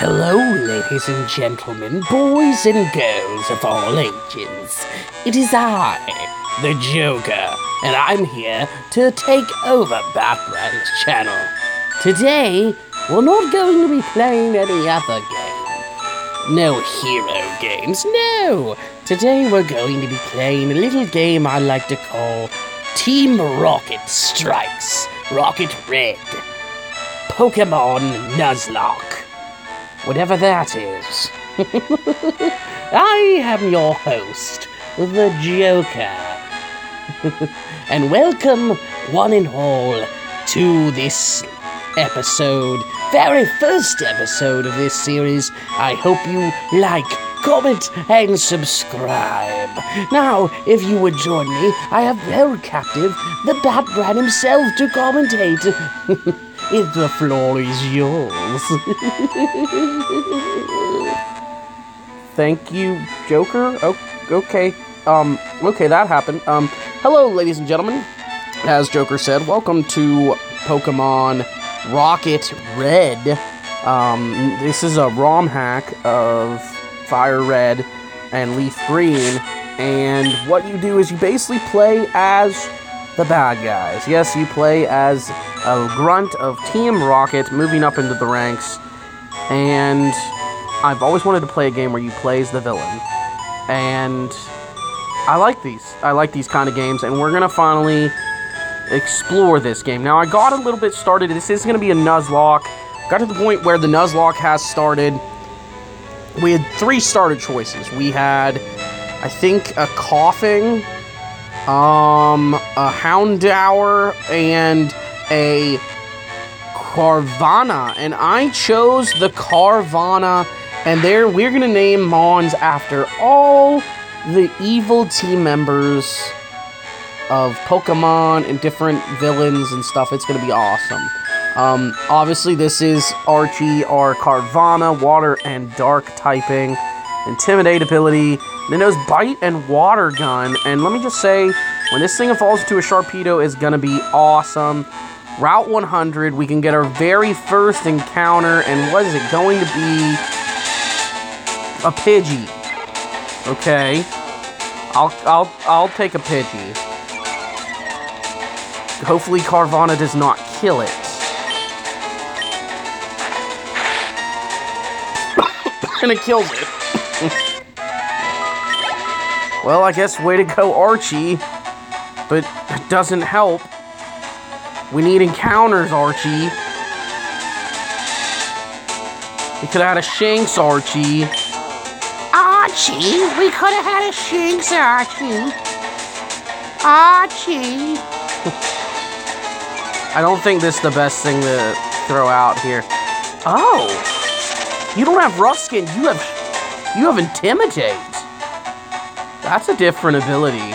Hello, ladies and gentlemen, boys and girls of all ages. It is I, the Joker, and I'm here to take over Batman's channel. Today, we're not going to be playing any other game. No hero games, no! Today we're going to be playing a little game I like to call Team Rocket Strikes Rocket Red. Pokemon Nuzlocke. Whatever that is. I am your host, the Joker. and welcome, one and all, to this episode, very first episode of this series. I hope you like, comment, and subscribe. Now, if you would join me, I have held captive the Batman himself to commentate. the floor is yours. Thank you, Joker. Oh, okay. Um, okay, that happened. Um, hello, ladies and gentlemen. As Joker said, welcome to Pokemon Rocket Red. Um, this is a ROM hack of Fire Red and Leaf Green, and what you do is you basically play as the bad guys. Yes, you play as a grunt of Team Rocket moving up into the ranks, and I've always wanted to play a game where you play as the villain. And I like these. I like these kind of games, and we're gonna finally explore this game. Now, I got a little bit started. This is gonna be a Nuzlocke. Got to the point where the Nuzlocke has started. We had three starter choices. We had, I think, a Koffing, um, a Houndour, and a Carvanha, and I chose the Carvanha, and there we're gonna name Mons after all the evil team members of Pokemon and different villains and stuff. It's gonna be awesome. Um, obviously, this is Archie, our Carvanha, water and dark typing, intimidate ability. Then there's bite and water gun, and let me just say, when this thing evolves into a Sharpedo, is gonna be awesome. Route 100, we can get our very first encounter, and what is it going to be? A Pidgey. Okay. I'll, I'll, I'll take a Pidgey. Hopefully Carvanha does not kill it. and it kills it. well, I guess way to go, Archie. But it doesn't help. We need encounters, Archie. We could have had a Shanks, Archie. Archie, we could have had a Shanks, Archie. Archie. I don't think this is the best thing to throw out here. Oh, you don't have rough skin. You have, you have intimidate. That's a different ability.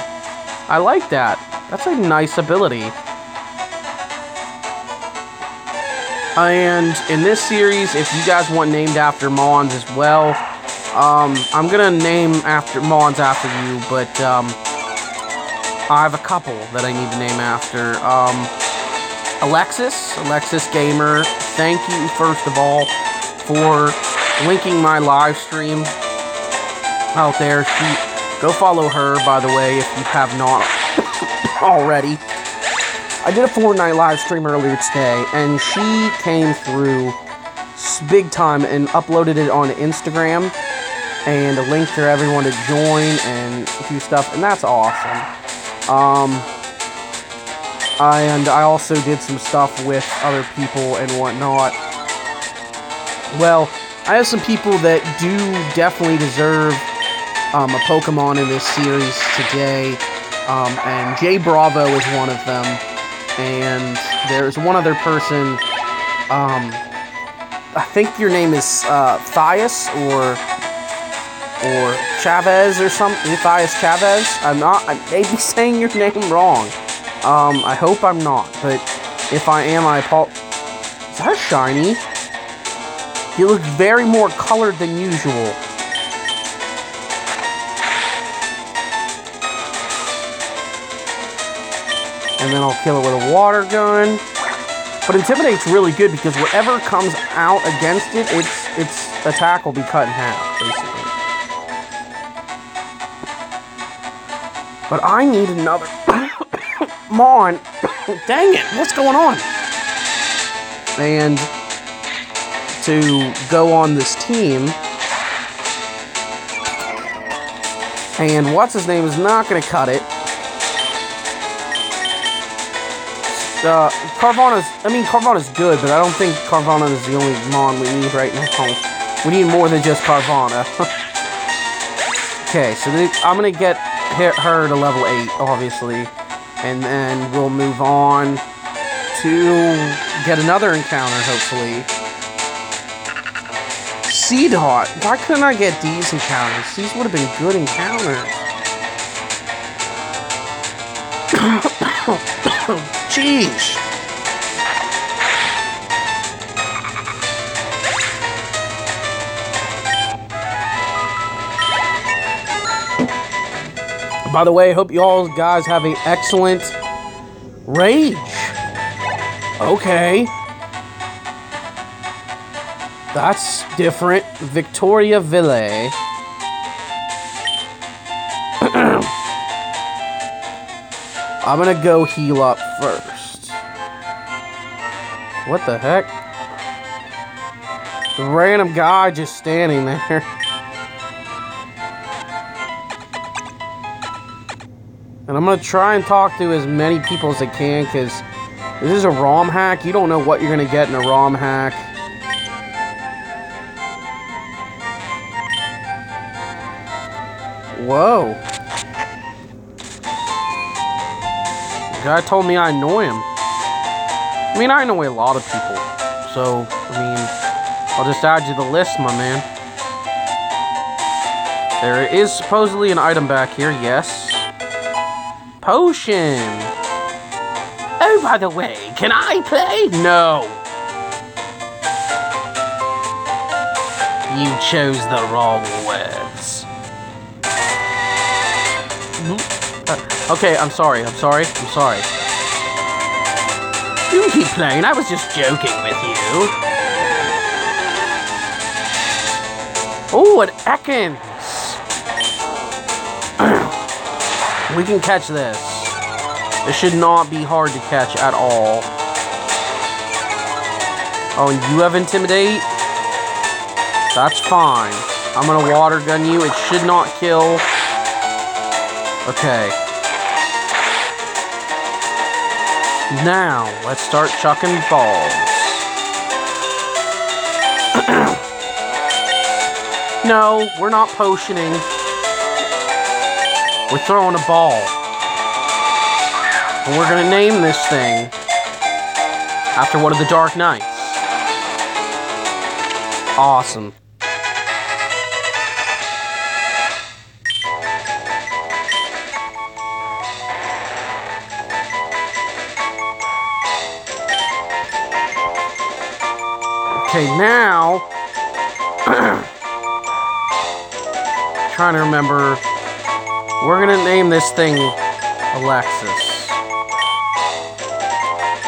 I like that. That's a nice ability. And in this series, if you guys want named after Mons as well, um, I'm gonna name after Mons after you, but um, I have a couple that I need to name after. Um, Alexis, Alexis Gamer, thank you first of all for linking my live stream out there. She, go follow her, by the way, if you have not already. I did a Fortnite live stream earlier today, and she came through big time and uploaded it on Instagram, and a link for everyone to join and a few stuff, and that's awesome. Um, and I also did some stuff with other people and whatnot. Well, I have some people that do definitely deserve um, a Pokemon in this series today, um, and Jay Bravo is one of them and there's one other person. Um, I think your name is uh, Thias or or Chavez or something. Thias Chavez. I'm not. I may be saying your name wrong. Um, I hope I'm not, but if I am, I apologize. Is that shiny? You look very more colored than usual. And then I'll kill it with a water gun. But Intimidate's really good because whatever comes out against it, its its attack will be cut in half, basically. But I need another. Come on. Dang it, what's going on? And to go on this team. And what's his name is not going to cut it. Uh, Carvanha's, I mean, Carvanha's good, but I don't think Carvanha is the only Mon we need right now. We need more than just Carvanha. okay, so I'm going to get her to level 8, obviously. And then we'll move on to get another encounter, hopefully. Seedot. Why couldn't I get these encounters? These would have been good encounters. Jeez. By the way, I hope you all guys have an excellent rage. Okay. That's different. Victoria Ville. I'm gonna go heal up first. What the heck? The random guy just standing there. And I'm gonna try and talk to as many people as I can because this is a ROM hack. You don't know what you're gonna get in a ROM hack. Whoa. Guy told me I annoy him. I mean, I annoy a lot of people. So, I mean, I'll just add you to the list, my man. There is supposedly an item back here, yes. Potion! Oh, by the way, can I play? No. You chose the wrong words. Okay, I'm sorry, I'm sorry, I'm sorry. You keep playing, I was just joking with you. Oh, an Ekans! we can catch this. It should not be hard to catch at all. Oh, and you have Intimidate? That's fine. I'm gonna water gun you. It should not kill. Okay. Now, let's start chucking balls. no, we're not potioning. We're throwing a ball. And we're gonna name this thing after one of the Dark Knights. Awesome. Okay, now trying to remember we're gonna name this thing Alexis.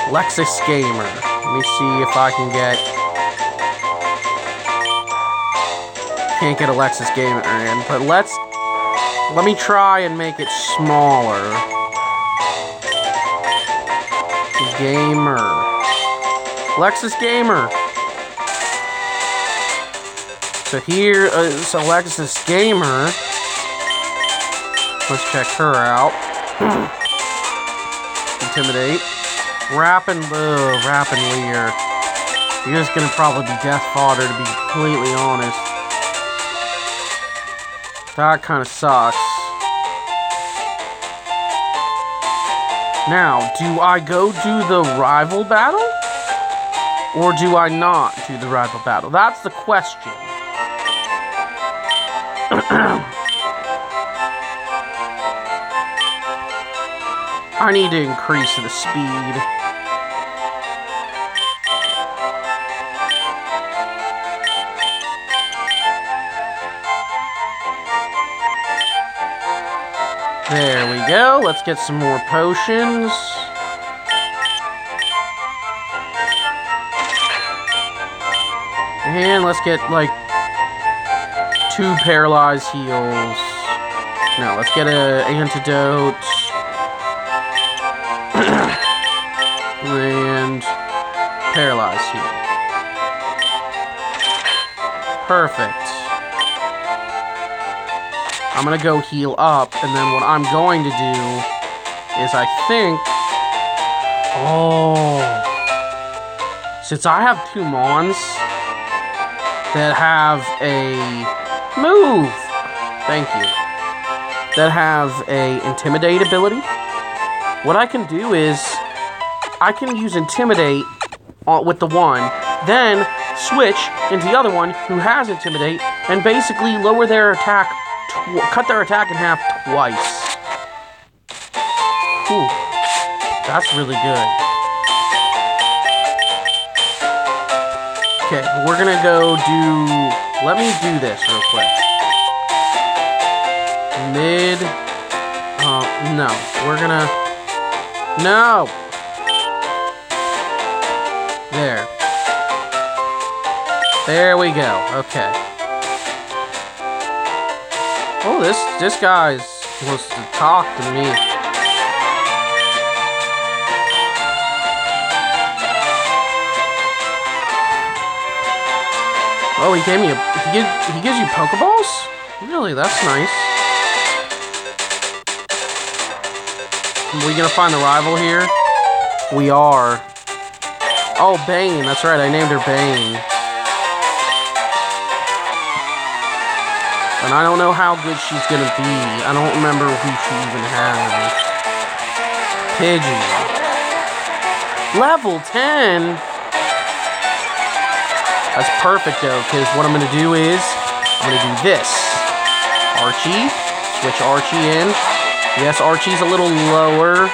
Alexis Gamer. Let me see if I can get. Can't get Alexis Gamer in, but let's. Let me try and make it smaller. Gamer. Lexus Gamer. So here uh, is Alexis Gamer. Let's check her out. Intimidate. Rapping, ugh, rapping Leer. You're just gonna probably be death fodder to be completely honest. That kind of sucks. Now, do I go do the rival battle? Or do I not do the rival battle? That's the question. I need to increase the speed. There we go. Let's get some more potions. And let's get like two paralyzed heals. No, let's get an antidote. and paralyzed heal. Perfect. I'm gonna go heal up, and then what I'm going to do is I think. Oh. Since I have two Mons that have a move, thank you, that have a intimidate ability, what I can do is I can use intimidate with the one, then switch into the other one who has intimidate, and basically lower their attack, tw- cut their attack in half twice. Whew, that's really good. Okay, we're gonna go do. Let me do this real quick. Mid. Uh, no. We're gonna. No! There. There we go. Okay. Oh, this this guy's supposed to talk to me. Oh, he gave me a. He, give, he gives you Pokeballs? Really? That's nice. Are we gonna find the rival here? We are. Oh, Bane. That's right. I named her Bane. And I don't know how good she's gonna be. I don't remember who she even has. Pidgey. Level 10? That's perfect though, because what I'm gonna do is I'm gonna do this. Archie, switch Archie in. Yes, Archie's a little lower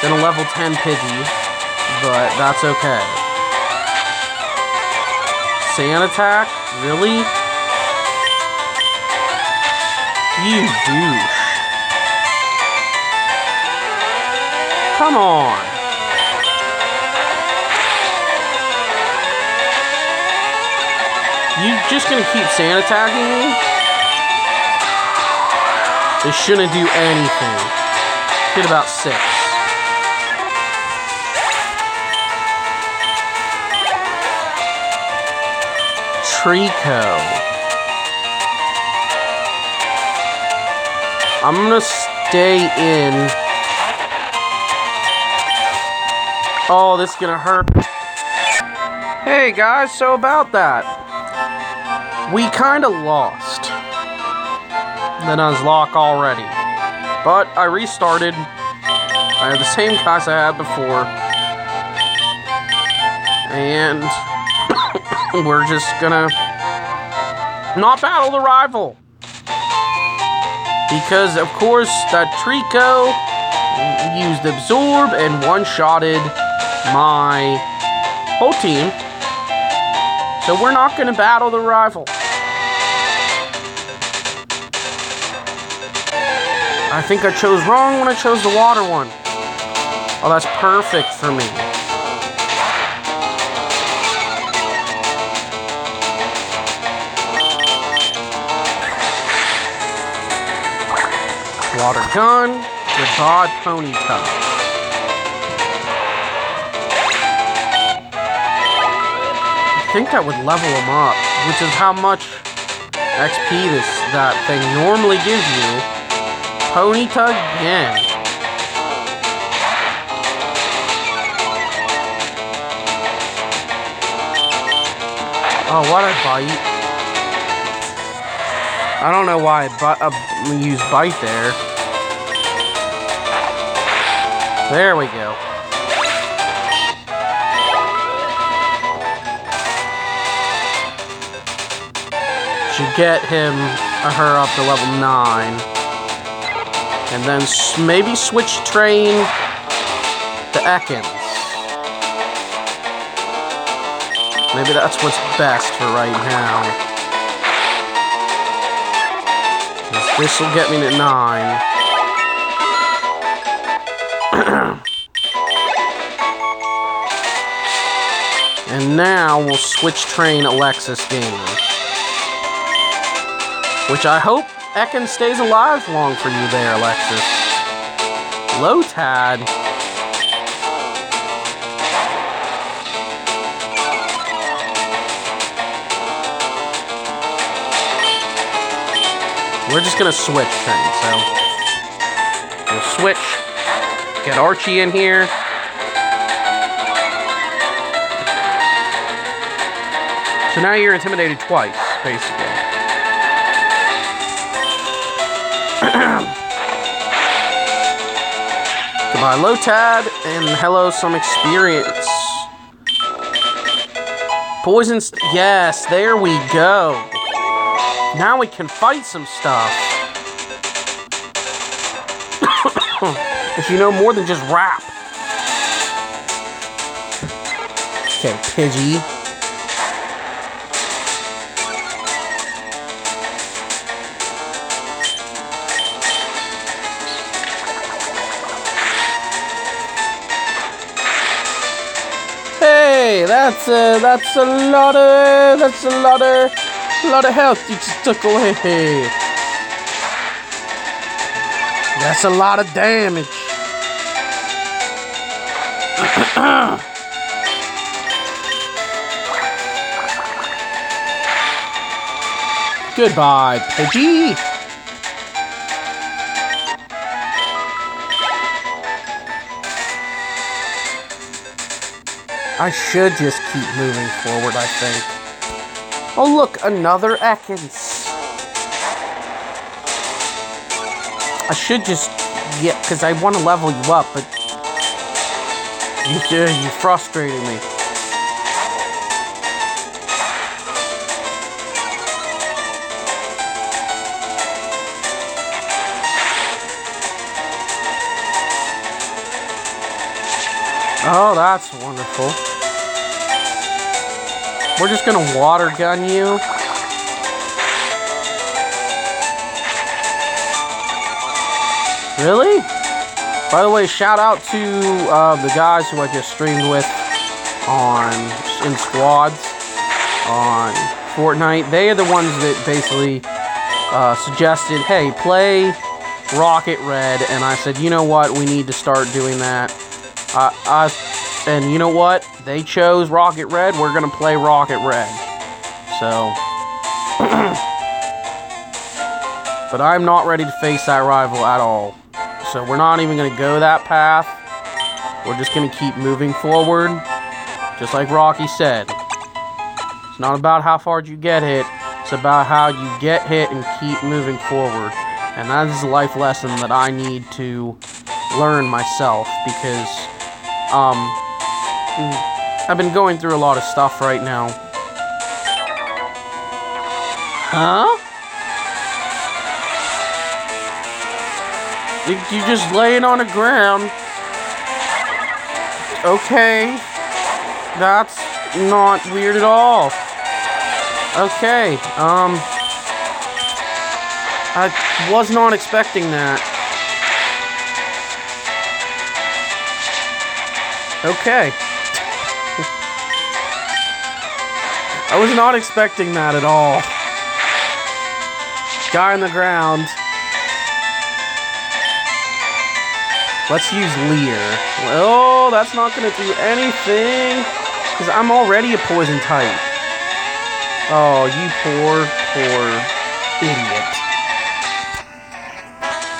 than a level 10 Pidgey, but that's okay. Sand attack? Really? You douche. Come on. You just gonna keep sand attacking me? This shouldn't do anything. Hit about six. Treecko. I'm gonna stay in. Oh, this is gonna hurt. Hey guys, so about that. We kinda lost. The Nuzlocke already. But I restarted. I have the same class I had before. And we're just gonna not battle the rival. Because, of course, that Treecko used Absorb and one shotted my whole team. So we're not going to battle the rival. I think I chose wrong when I chose the water one. Oh, that's perfect for me. Water gun, Goodbye Pony Cup. I think that would level them up, which is how much XP this that thing normally gives you. Ponyta again. Oh, what a bite. I don't know why I bu- uh, use bite there. There we go. Should get him or her up to level 9. And then maybe switch train to Ekans. Maybe that's what's best for right now. This will get me to 9. And now we'll switch train Alexis Gamer. Which I hope Ekin stays alive long for you there, Alexis. Lotad. We're just gonna switch trains, so we'll switch. Get Archie in here. So now you're intimidated twice, basically. Goodbye, Lotad, and hello, some experience. Poison. St- yes, there we go. Now we can fight some stuff. if you know more than just rap. Okay, Pidgey. That's uh, that's a lot of that's a lot of lot of health you just took away. That's a lot of damage. Goodbye, Pidgey. I should just keep moving forward, I think. Oh, look, another Ekans. I should just, yeah, because I want to level you up, but you, you frustrated me. Oh, that's wonderful. We're just gonna water gun you. Really? By the way, shout out to uh, the guys who I just streamed with on in squads on Fortnite. They are the ones that basically uh, suggested, "Hey, play Rocket Red," and I said, "You know what? We need to start doing that." And you know what? They chose Rocket Red. We're gonna play Rocket Red. So, but I'm not ready to face that rival at all. So we're not even gonna go that path. We're just gonna keep moving forward, just like Rocky said. It's not about how far you get hit. It's about how you get hit and keep moving forward. And that is a life lesson that I need to learn myself because um, I've been going through a lot of stuff right now. Huh? You you just laying on the ground. Okay. That's not weird at all. Okay, um. I was not expecting that. Okay. I was not expecting that at all. Guy on the ground. Let's use Leer. Oh, that's not gonna do anything. Because I'm already a poison type. Oh, you poor, poor idiot.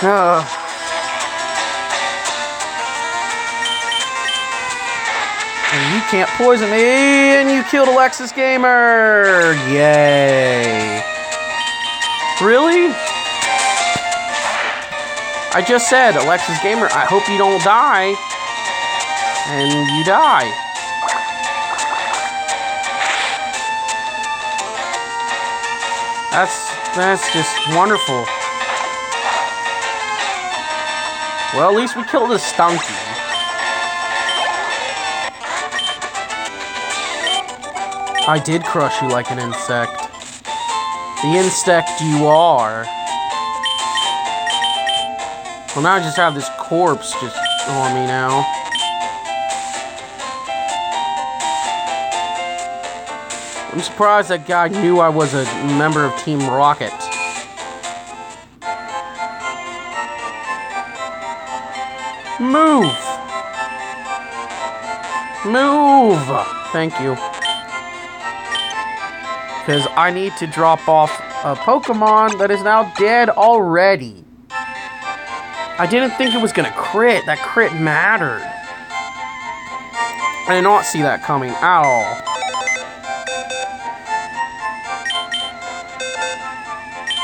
Ugh. Can't poison me, and you killed Alexis Gamer! Yay! Really? I just said, Alexis Gamer, I hope you don't die. And you die. That's that's just wonderful. Well, at least we killed a Stunky. I did crush you like an insect. The insect you are. Well, now I just have this corpse just on me now. I'm surprised that guy knew I was a member of Team Rocket. Move! Move! Thank you. Because I need to drop off a Pokemon that is now dead already. I didn't think it was gonna crit. That crit mattered. I did not see that coming at all.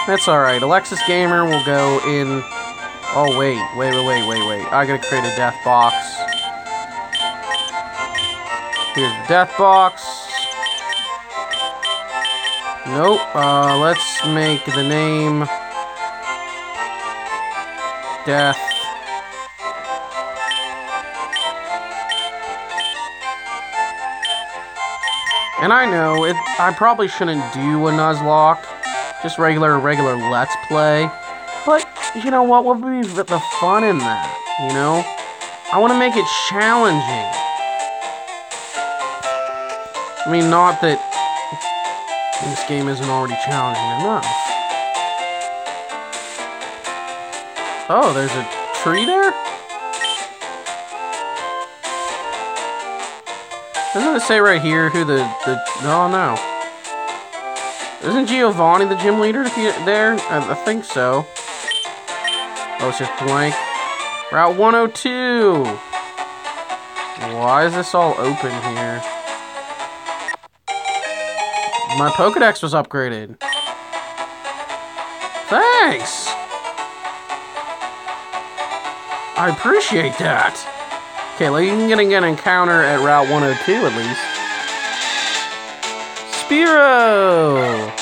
That's alright. Alexis Gamer will go in. Oh, wait. Wait, wait, wait, wait, wait. I gotta create a death box. Here's the death box. Nope. Uh, let's make the name. Death. And I know it. I probably shouldn't do a Nuzlocke, just regular, regular Let's Play. But you know what? What would be the fun in that? You know, I want to make it challenging. I mean, not that this game isn't already challenging enough. Oh, there's a tree there? Doesn't it say right here who the, the... Oh, no. Isn't Giovanni the gym leader there? I, I think so. Oh, it's just blank. Route 102! Why is this all open here? My Pokedex was upgraded. Thanks! I appreciate that. Okay, well, you can get an encounter at Route 102 at least. Spearow!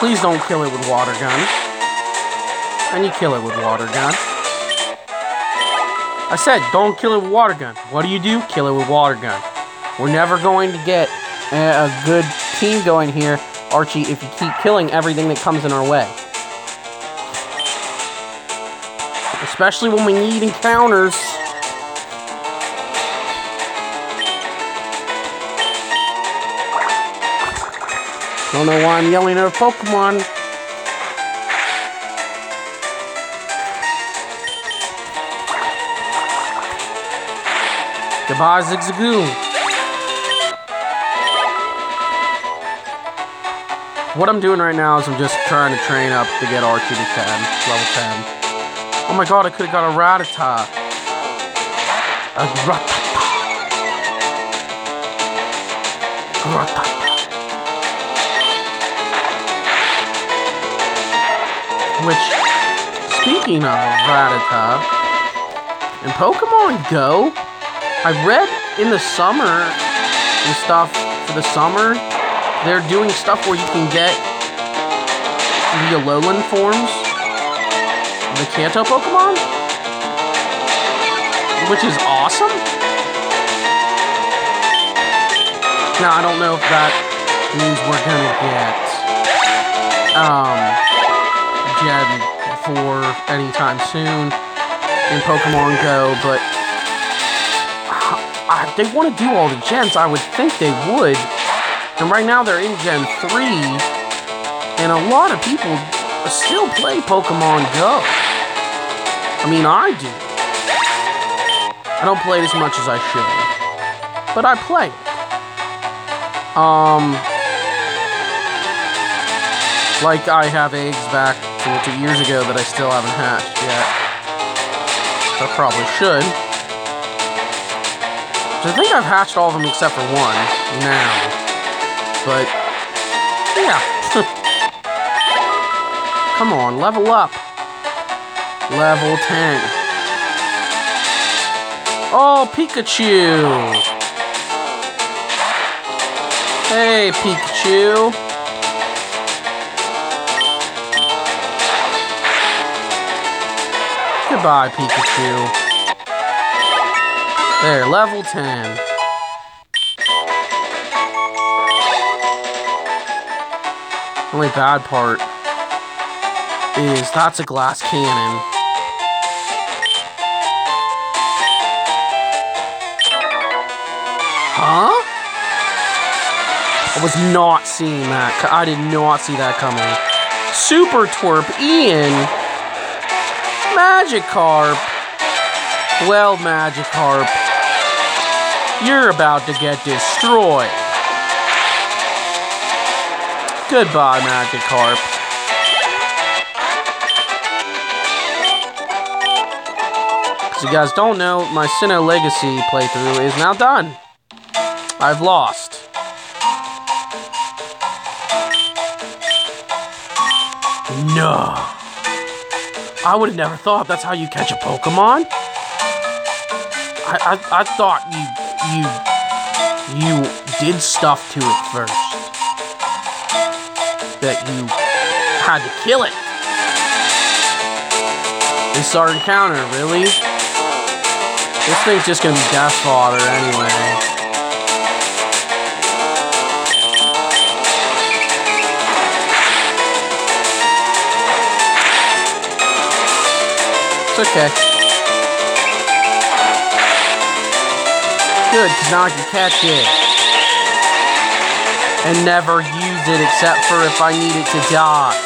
Please don't kill it with water gun. And you kill it with water gun. I said, don't kill it with water gun. What do you do? Kill it with water gun. We're never going to get a, a good team going here, Archie, if you keep killing everything that comes in our way. Especially when we need encounters. Don't know why I'm yelling at a Pokemon. Goodbye, Zigzagoon. What I'm doing right now is I'm just trying to train up to get Archie to 10, level 10. Oh my god, I could have got a Rattata. A Rattata. Rattata. Which, speaking of Rattata, in Pokemon Go, I read in the summer and stuff for the summer, they're doing stuff where you can get the Alolan forms, the Kanto Pokemon, which is awesome. Now, I don't know if that means we're gonna get um, Gen 4 anytime soon in Pokemon Go, but uh, they want to do all the gens. I would think they would. And right now they're in Gen 3, and a lot of people still play Pokemon Go. I mean, I do. I don't play it as much as I should, but I play. Um, like I have eggs back two years ago that I still haven't hatched yet. I probably should. I think I've hatched all of them except for one now. But, yeah. Come on, level up. Level 10. Oh, Pikachu! Hey, Pikachu. Goodbye, Pikachu. There, level 10. Only bad part is that's a glass cannon. Huh? I was not seeing that. I did not see that coming. Super Twerp, Ian, Magikarp. Well, Magikarp. You're about to get destroyed. Goodbye, Magikarp. As you guys don't know, my Sinnoh Legacy playthrough is now done. I've lost. No. I would have never thought that's how you catch a Pokemon. I, I, I thought you you you did stuff to it first. That you had to kill it. This is our encounter, really? This thing's just gonna be death fodder anyway. It's okay. Good, because now I can catch it. And never use it except for if I need it to die.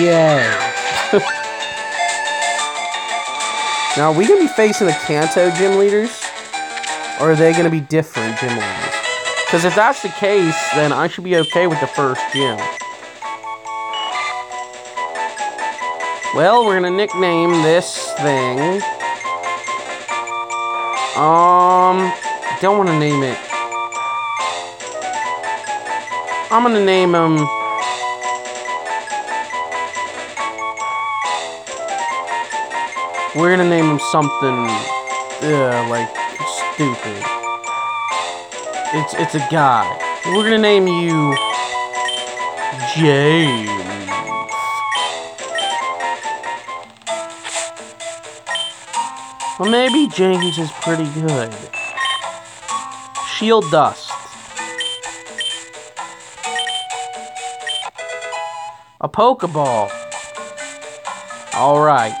Yay. now, are we going to be facing the Kanto gym leaders? Or are they going to be different gym leaders? Because if that's the case, then I should be okay with the first gym. Well, we're gonna nickname this thing. Um, don't want to name it. I'm gonna name him. We're gonna name him something, uh, like stupid. It's it's a guy. We're gonna name you James. Well, maybe James is pretty good. Shield Dust. A Pokeball. Alright.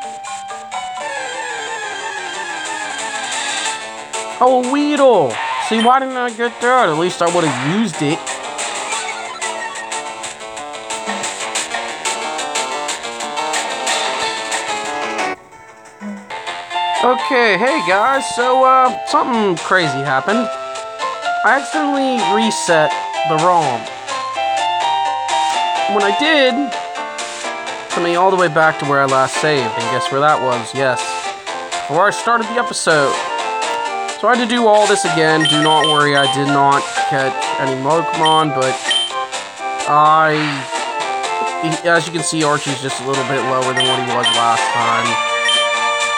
Oh, Weedle! See, why didn't I get that? At least I would have used it. Okay, hey guys, so uh, something crazy happened. I accidentally reset the ROM. When I did, took me all the way back to where I last saved, and guess where that was? Yes, where I started the episode. So I had to do all this again. Do not worry, I did not catch any Pokemon, but I, as you can see, Archie's just a little bit lower than what he was last time.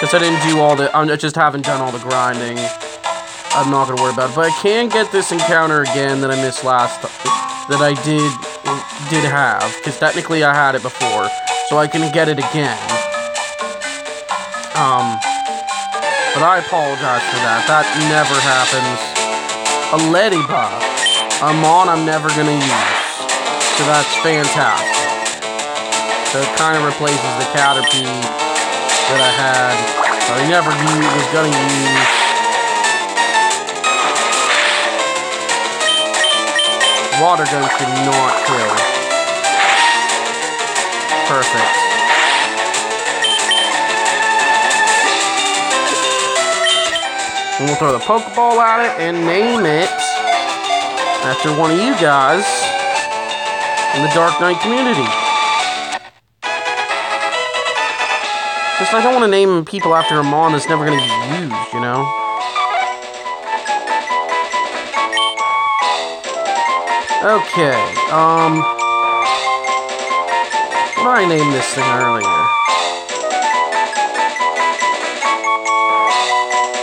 Because I didn't do all the, I just haven't done all the grinding. I'm not gonna worry about it, but I can get this encounter again that I missed last, that I did did have, because technically I had it before, so I can get it again. Um, but I apologize for that. That never happens. A Ladybug, a mon I'm never gonna use, so that's fantastic. So it kind of replaces the Caterpie that I had, that I never used, was gonna use. Water gun should not kill. Perfect. And we'll throw the Pokeball at it and name it after one of you guys in the Dark Knight community. Just I don't want to name people after a mon that's never going to be used, you know? Okay, um... What did I name this thing earlier?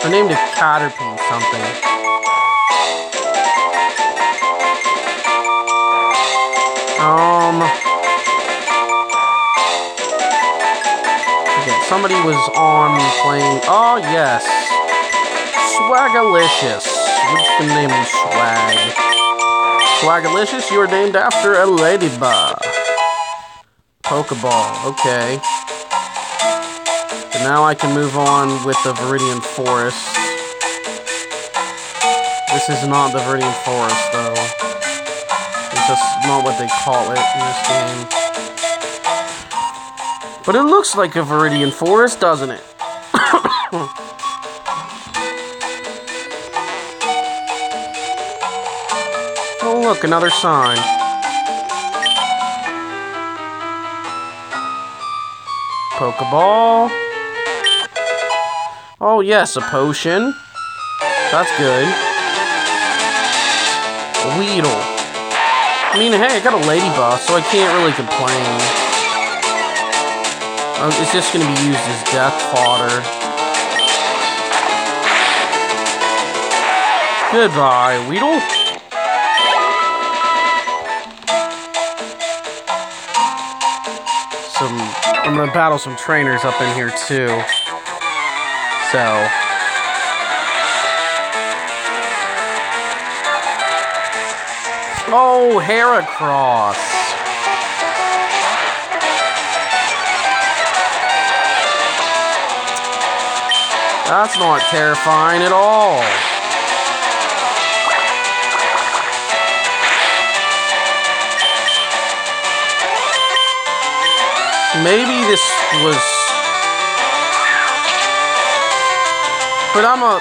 I named it Caterpie something. Um... somebody was on playing... Oh, yes. Swagalicious. Just gonna name him Swag. Swagalicious, you are named after a ladybug. Pokeball, okay. So now I can move on with the Viridian Forest. This is not the Viridian Forest, though. It's just not what they call it in this game. But it looks like a Viridian Forest, doesn't it? oh, look, another sign. Pokeball. Oh, yes, a potion. That's good. A Weedle. I mean, hey, I got a Ledyba, so I can't really complain. Um, it's just gonna be used as death fodder. Goodbye, Weedle. Some, I'm gonna battle some trainers up in here too. So. Oh, Heracross. That's not terrifying at all. Maybe this was. But I'm a.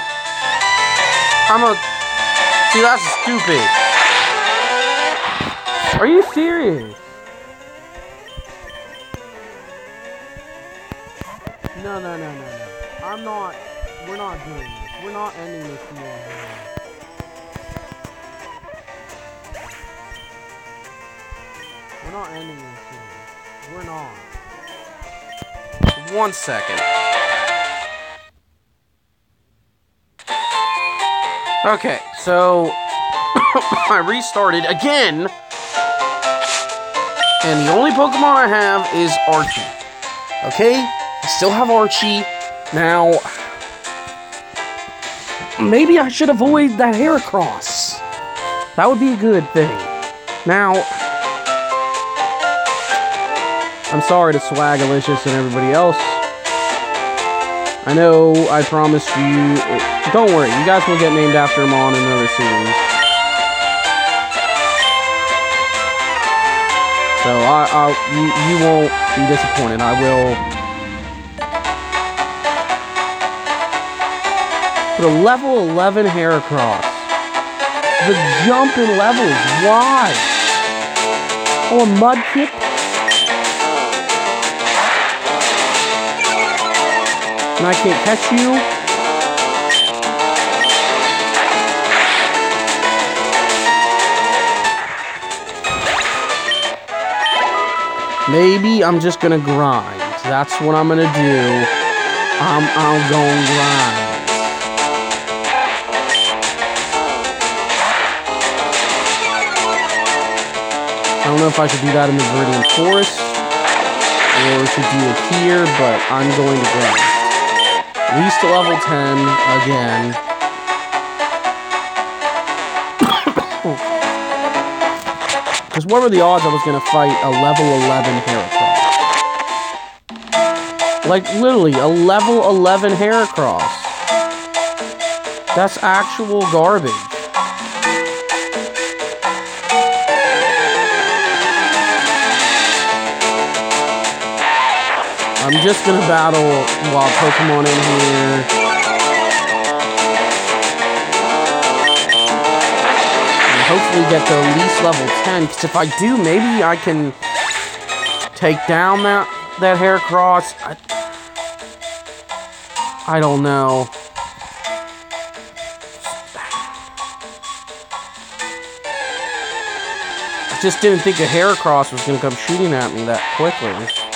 I'm a. See, that's stupid. Are you serious? No, no, no, no, no. I'm not. We're not doing this. We're not ending this here. We're not ending this here. We're not. One second. Okay, so I restarted again. And the only Pokemon I have is Archie. Okay? I still have Archie. Now, maybe I should avoid that Heracross. That would be a good thing. Now, I'm sorry to Swagalicious and everybody else. I know I promised you. Don't worry, you guys will get named after him on another series. So I, I you, you won't be disappointed. I will a level 11 Heracross. The jump in levels. Why? Oh, a Mudkip. And I can't catch you. Maybe I'm just gonna grind. That's what I'm gonna do. I'm, I'm gonna grind. I don't know if I should do that in the Viridian Forest or should do it here, but I'm going to grind. At least to level 10 again. Because what were the odds I was going to fight a level 11 Heracross? Like, literally, a level 11 Heracross. That's actual garbage. I'm just gonna battle wild Pokemon in here. And hopefully get to at least level 10. Because if I do, maybe I can take down that, that Heracross. I, I don't know. I just didn't think a Heracross was gonna come shooting at me that quickly.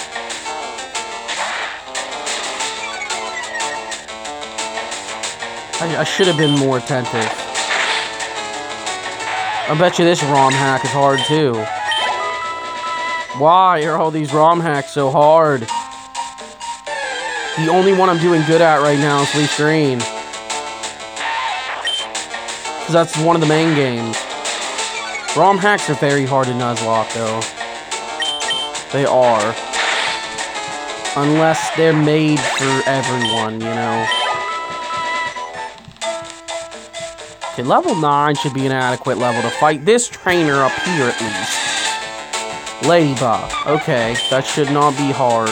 I, I should have been more attentive. I bet you this ROM hack is hard too. Why are all these ROM hacks so hard? The only one I'm doing good at right now is Leaf Green. Because that's one of the main games. ROM hacks are very hard to Nuzlocke though. They are. Unless they're made for everyone, you know. Okay, level 9 should be an adequate level to fight this trainer up here at least. Ladybug. Okay, that should not be hard.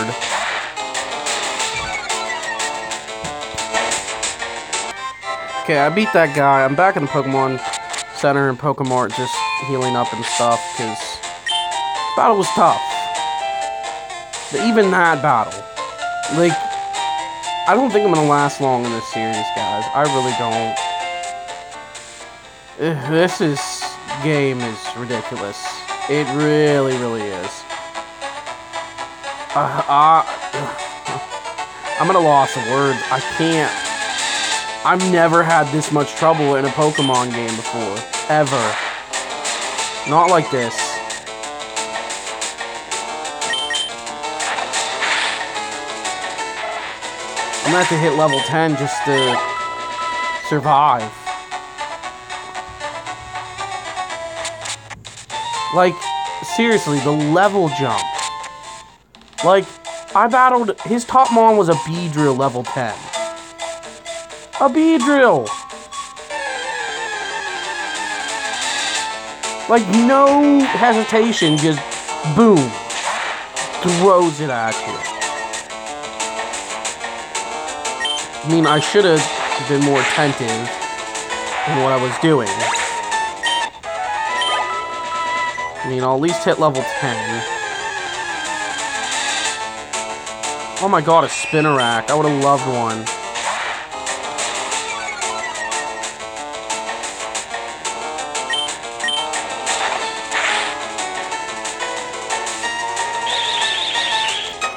Okay, I beat that guy. I'm back in the Pokemon Center and Pokemart just healing up and stuff because battle was tough. But even that battle, like, I don't think I'm gonna last long in this series, guys. I really don't. This is game is ridiculous. It really, really is. Uh, uh, I'm at a loss of words. I can't. I've never had this much trouble in a Pokemon game before. Ever. Not like this. I'm gonna have to hit level 10 just to survive. Like, seriously, the level jump. Like, I battled. His top mon was a Beedrill level 10. A Beedrill! Like, no hesitation, just boom. Throws it at you. I mean, I should have been more attentive in what I was doing. I mean, I'll at least hit level 10. Oh my god, a Spinarak. I would have loved one.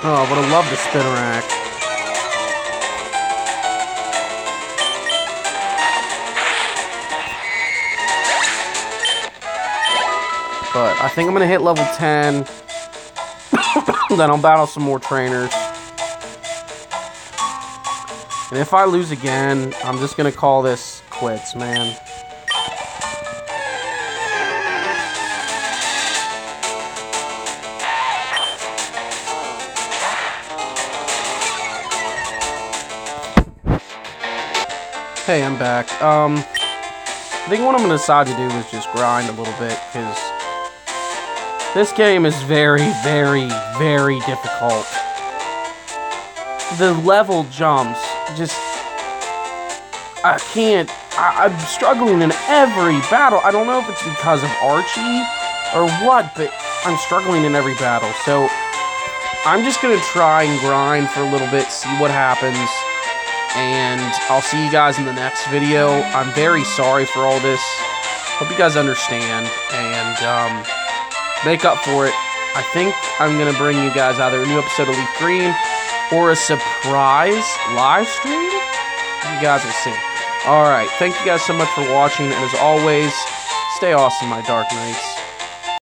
Oh, I would have loved a Spinarak. But I think I'm gonna hit level 10. then I'll battle some more trainers. And if I lose again, I'm just gonna call this quits, man. Hey, I'm back. Um, I think what I'm gonna decide to do is just grind a little bit, because this game is very, very, very difficult. The level jumps just. I can't. I, I'm struggling in every battle. I don't know if it's because of Archie or what, but I'm struggling in every battle. So I'm just gonna try and grind for a little bit, see what happens, and I'll see you guys in the next video. I'm very sorry for all this. Hope you guys understand and um, make up for it. I think I'm gonna bring you guys either a new episode of Leaf Green or a surprise live stream. You guys will see. All right, thank you guys so much for watching, and as always, stay awesome, my Dark Knights.